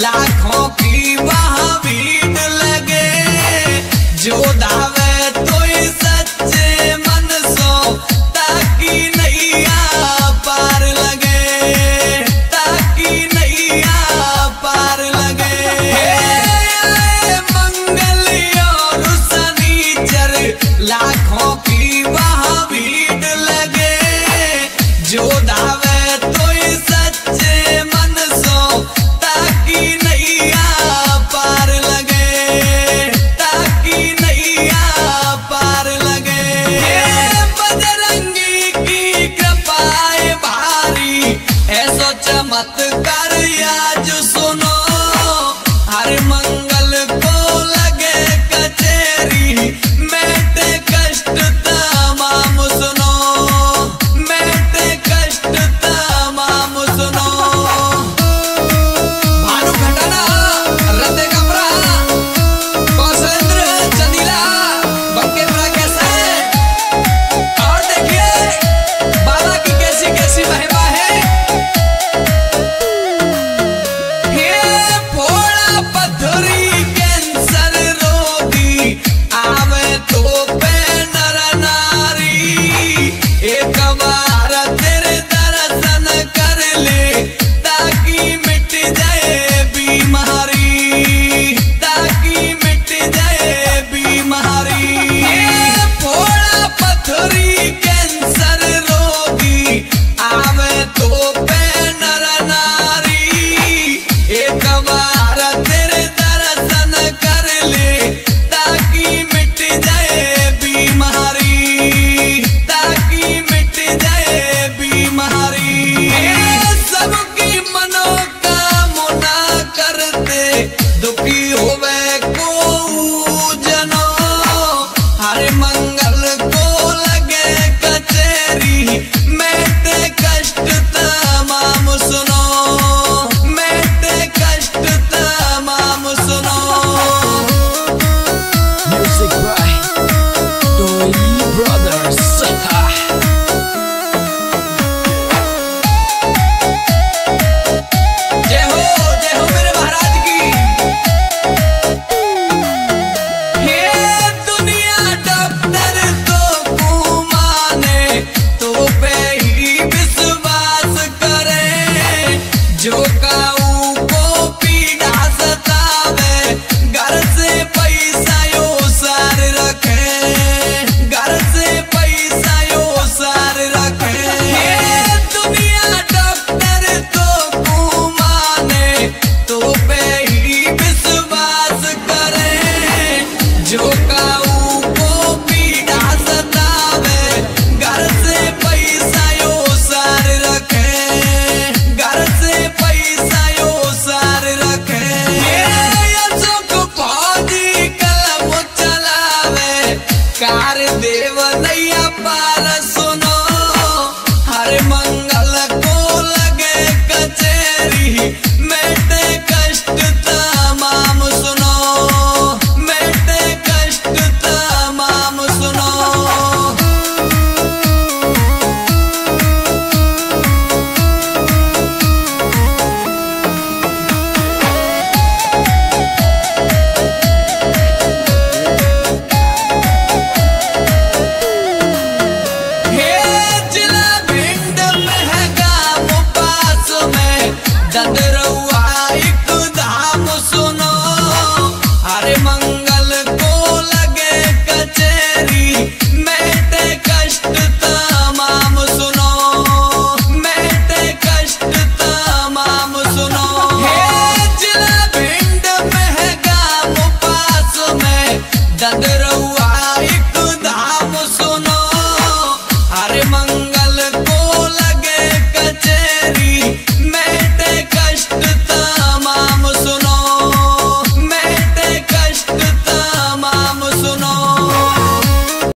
like complete. मत कर Naya Palace.